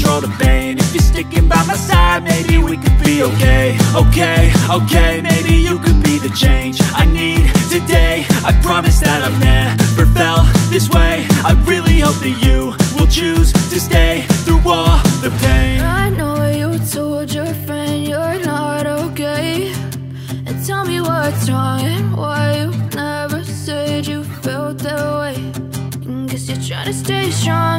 the pain. If you're sticking by my side, maybe we could be okay. Okay, okay, maybe you could be the change I need today. I promise that I've never felt this way. I really hope that you will choose to stay through all the pain. I know you told your friend you're not okay. And tell me what's wrong and why you never said you felt that way. And guess you're trying to stay strong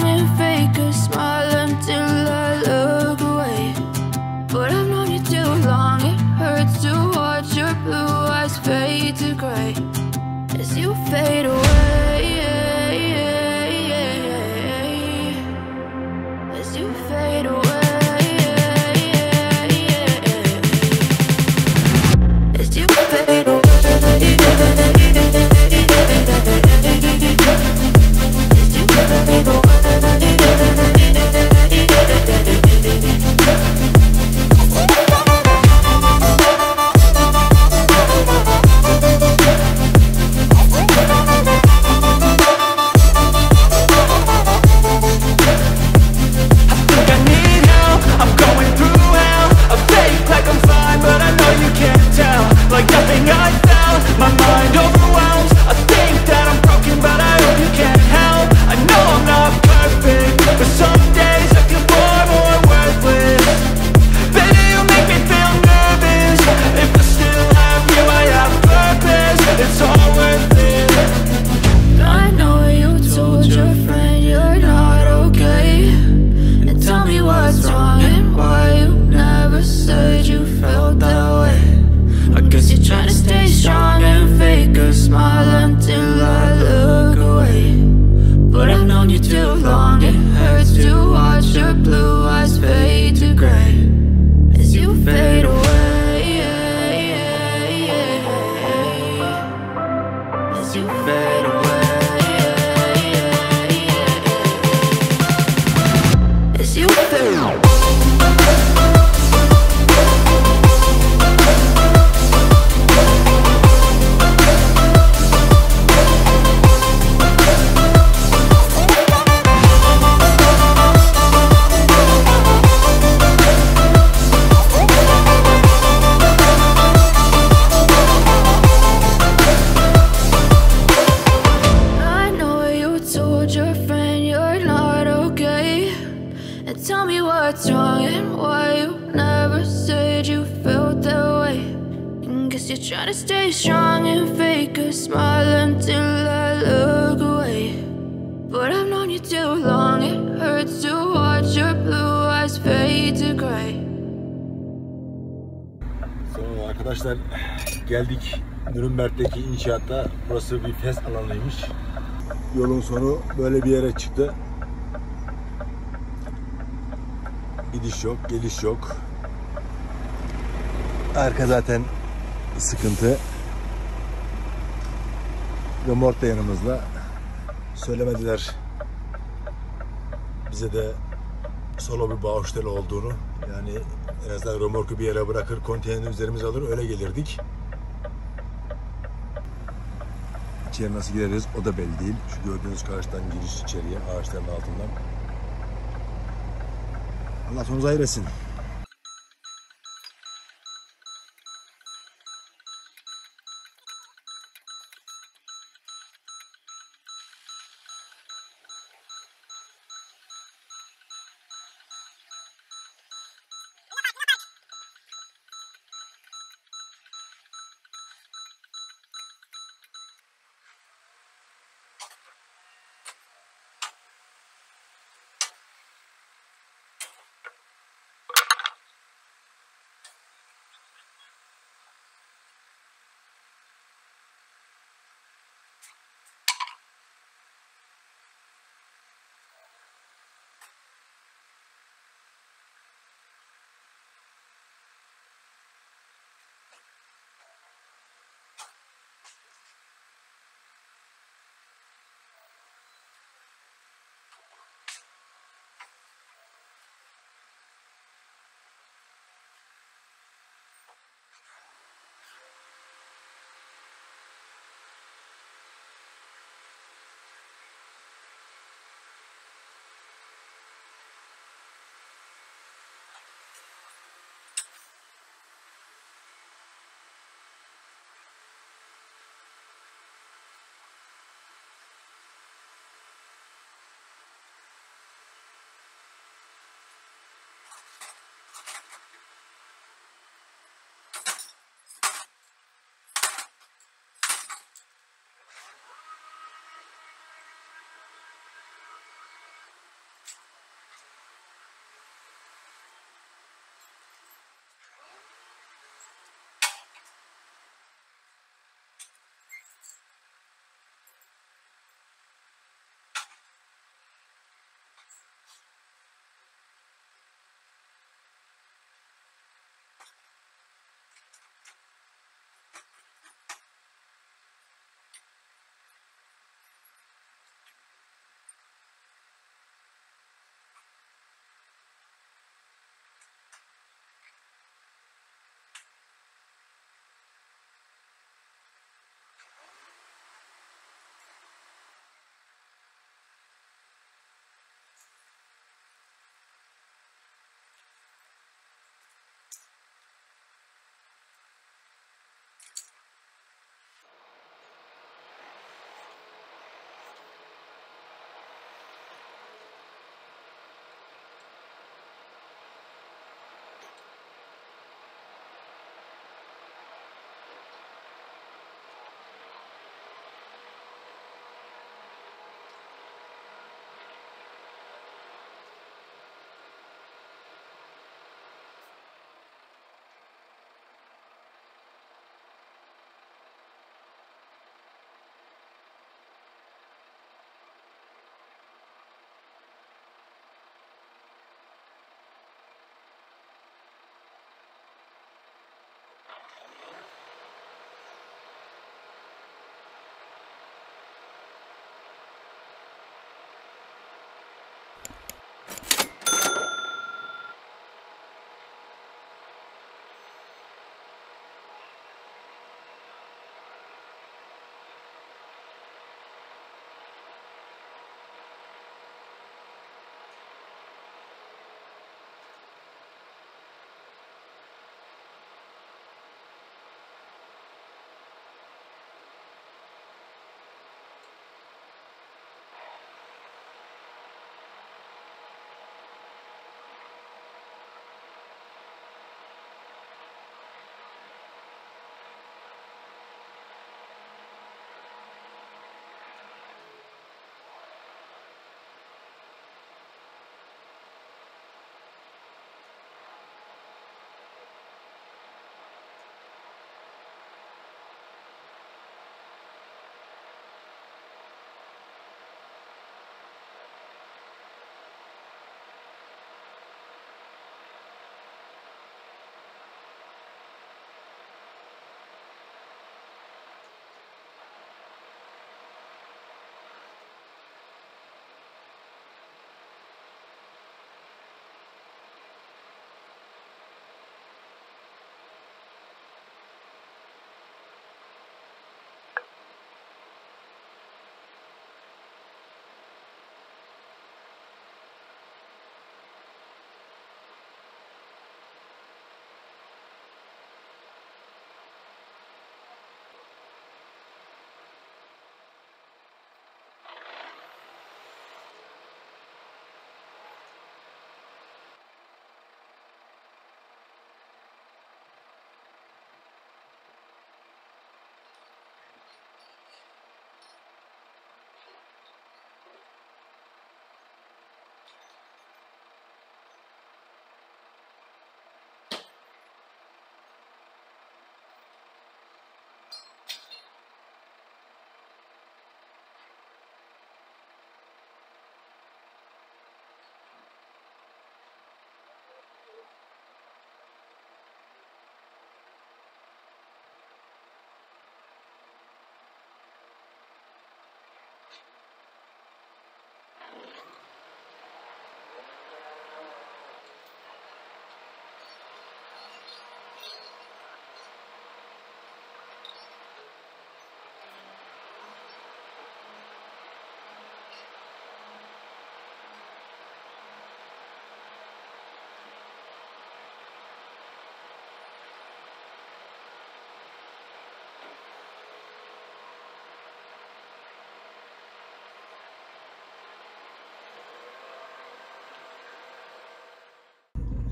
Nürnberg'deki inşaatta. Burası bir fes alanıymış. Yolun sonu böyle bir yere çıktı. Gidiş yok, geliş yok. Arka zaten sıkıntı. Remort da yanımızda. Söylemediler bize de solo bir bağışları olduğunu. Yani en azından remorku bir yere bırakır, konteyneri üzerimize alır, öyle gelirdik. İçeri nasıl gireriz o da belli değil. Şu gördüğünüz karşıdan giriş içeriye, ağaçların altından. Allah sonumuzu hayır.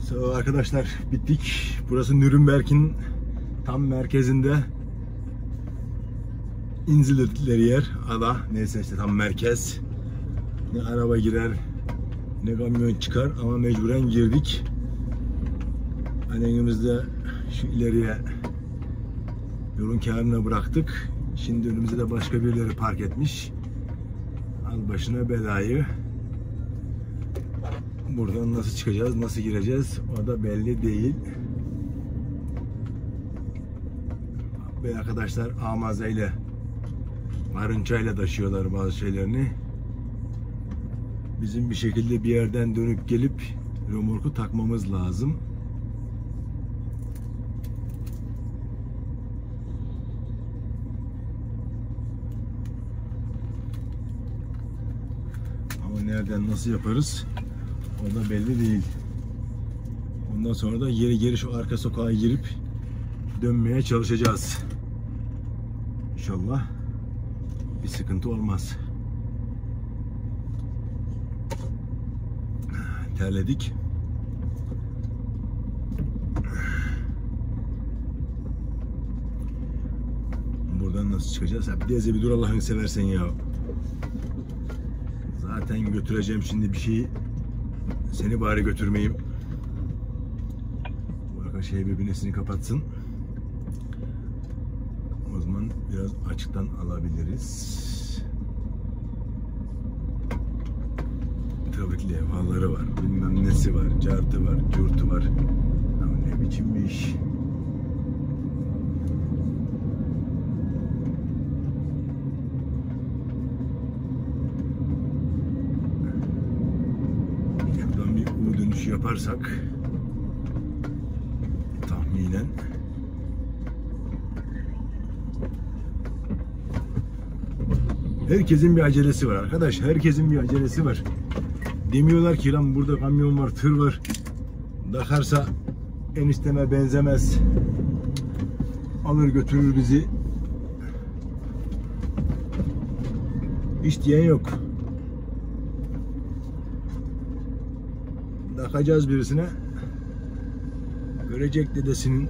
So, arkadaşlar bittik. Burası Nürnberg'in tam merkezinde. İnzil yer. Ada. Neyse işte tam merkez. Ne araba girer ne kamyon çıkar ama mecburen girdik. Annemiz de şu ileriye yolun kenarına bıraktık. Şimdi önümüzde de başka birileri park etmiş. Al başına belayı. Buradan nasıl çıkacağız, nasıl gireceğiz o da belli değil. Ve arkadaşlar amazeyle, karınçayla taşıyorlar bazı şeylerini. Bizim bir şekilde bir yerden dönüp gelip remorku takmamız lazım. Ama nereden nasıl yaparız o da belli değil. Ondan sonra da geri geri şu arka sokağa girip dönmeye çalışacağız. İnşallah bir sıkıntı olmaz. Terledik. Buradan nasıl çıkacağız? Ha, bir bir dur Allah'ını seversen ya. Zaten götüreceğim şimdi bir şeyi. Seni bari götürmeyeyim. Arka şey birbirine kapatsın. O zaman biraz açıktan alabiliriz. Trafikli levhaları var, bilmem nesi var, cartı var, curtu var. Ama ne biçim bir iş. Yaparsak tahminen Herkesin bir acelesi var arkadaş. Herkesin bir acelesi var. Demiyorlar ki lan burada kamyon var, tır var. Dakarsa enişteme benzemez. Alır götürür bizi. Hiç diyen yok. Dakacağız birisine. Görecek dedesinin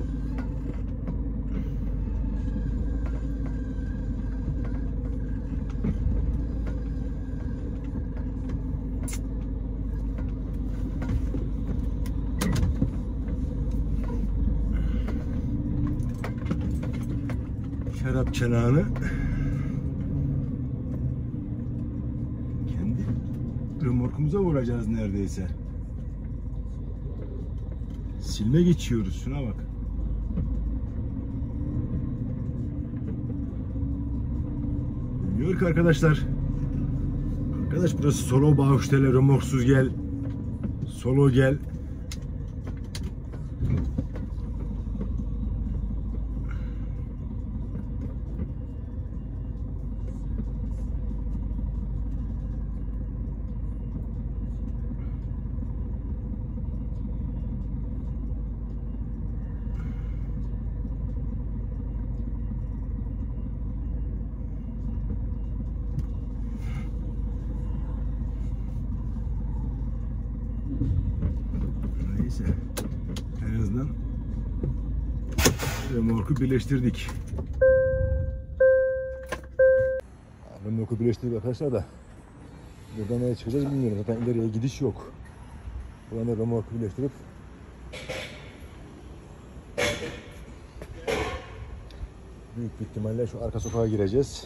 şarap çanağını kendi remorkumuza vuracağız neredeyse. Silme geçiyoruz şuna bak. Bilmiyor ki arkadaşlar. Arkadaş burası solo bağıştele remorksuz gel. Solo gel. Neyse. En azından birleştirdik. Remorku birleştirdik arkadaşlar da buradan nereye çıkacağız bilmiyorum. Zaten ileriye gidiş yok. Buradan da remorku birleştirip büyük bir ihtimalle şu arka sokağa gireceğiz.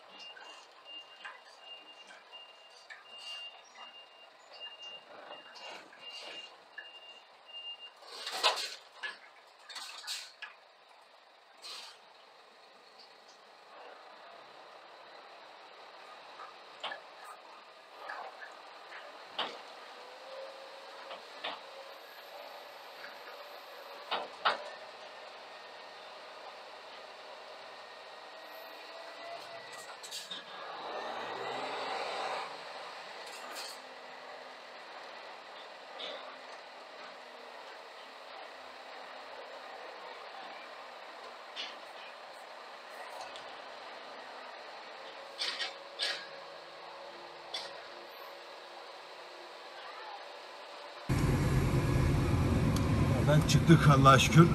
çıktık Allah'a şükür.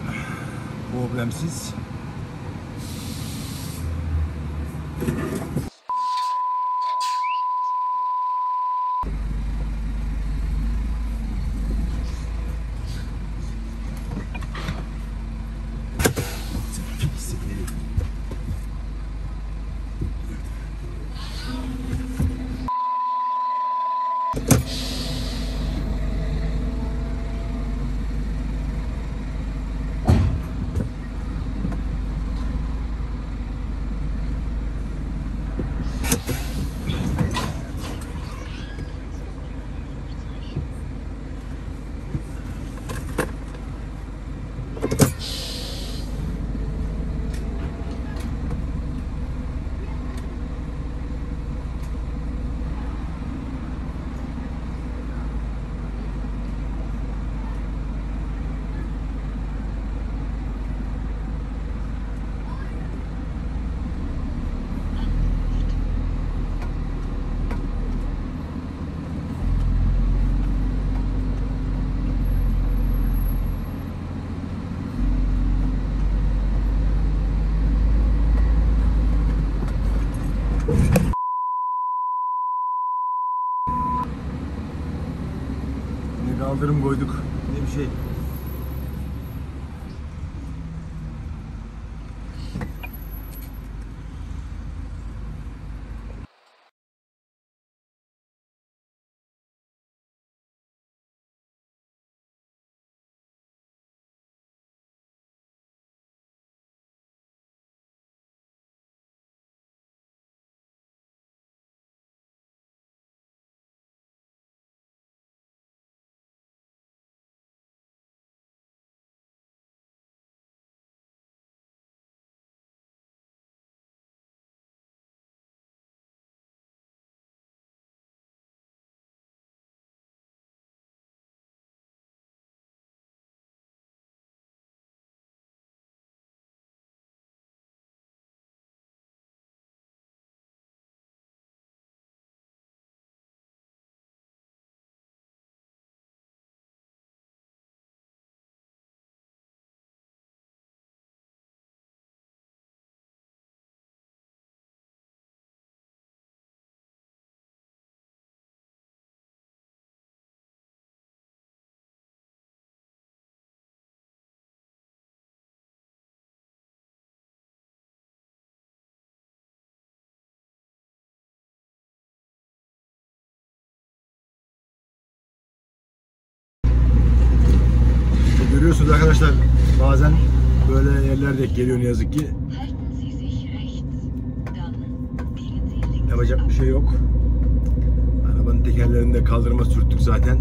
Problemsiz. Ne kaldırım koyduk Görüyorsunuz arkadaşlar bazen böyle yerler denk geliyor ne yazık ki. Yapacak bir şey yok. Arabanın tekerlerini de kaldırıma sürttük zaten.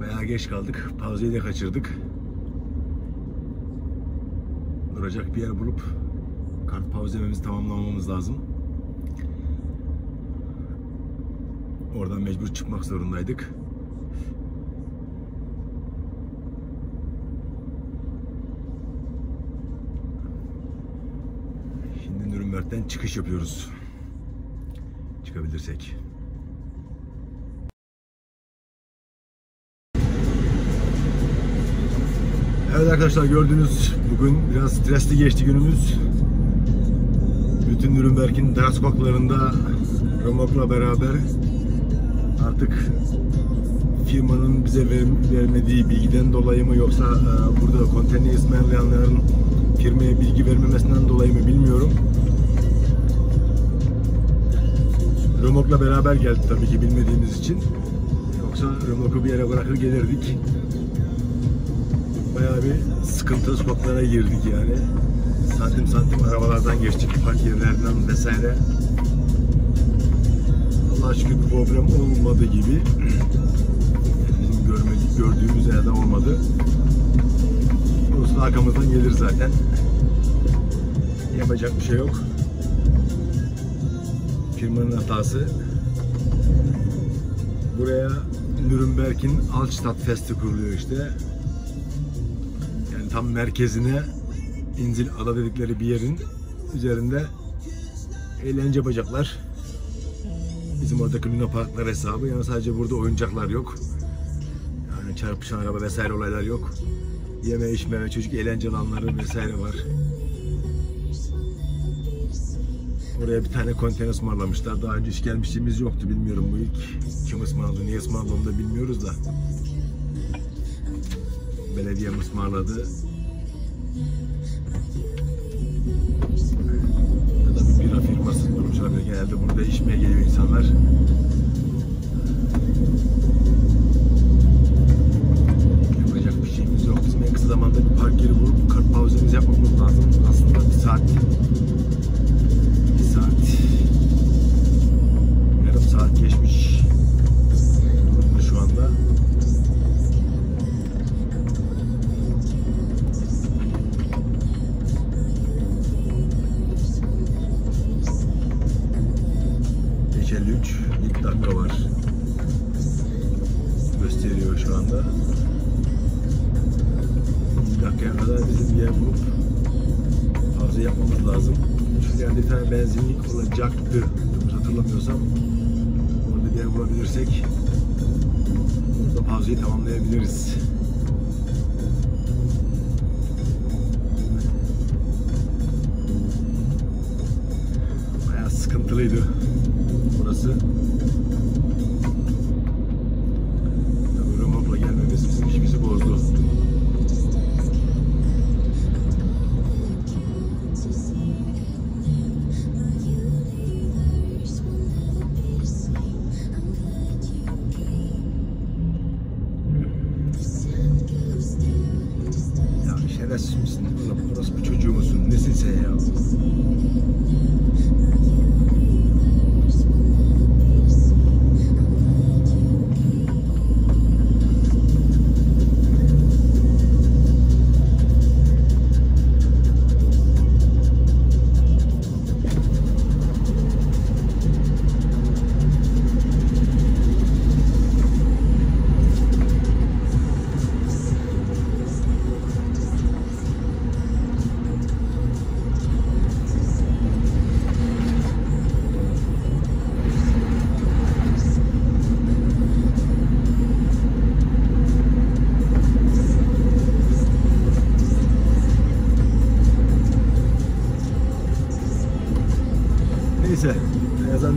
Bayağı geç kaldık. Pauzayı da kaçırdık. Duracak bir yer bulup kart pauzememizi tamamlamamız lazım. Oradan mecbur çıkmak zorundaydık. Şimdi Nürnberg'den çıkış yapıyoruz. Çıkabilirsek. Evet arkadaşlar gördüğünüz bugün biraz stresli geçti günümüz. Bütün Nürnberg'in dar sokaklarında Romok'la beraber artık firmanın bize ver- vermediği bilgiden dolayı mı yoksa e, burada konteyner ısmarlayanların firmaya bilgi vermemesinden dolayı mı bilmiyorum. Romok'la beraber geldik tabii ki bilmediğimiz için. Yoksa Romok'u bir yere bırakır gelirdik bayağı bir sıkıntılı sokaklara girdik yani. Santim santim arabalardan geçtik, park yerlerinden vesaire. Allah'a şükür bir problem olmadı gibi. Bizim görmedik, gördüğümüz yerde olmadı. Olsun arkamızdan gelir zaten. Yapacak bir şey yok. firmanın hatası. Buraya Nürnberg'in Altstadt Fest'i kuruluyor işte. Tam merkezine İncil Ada dedikleri bir yerin üzerinde eğlence bacaklar. Bizim oradaki Luna Parklar hesabı. Yani sadece burada oyuncaklar yok. Yani çarpışan araba vesaire olaylar yok. Yeme içme çocuk eğlence alanları vesaire var. Oraya bir tane konteyner ısmarlamışlar. Daha önce hiç gelmişliğimiz yoktu. Bilmiyorum bu ilk. Kim ısmarladı, niye ısmarladı onu da bilmiyoruz da. Belediye ısmarladı. Olabilir. Genelde burada içmeye geliyor insanlar.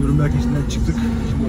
Azından Nürnberg içinden çıktık. Şimdi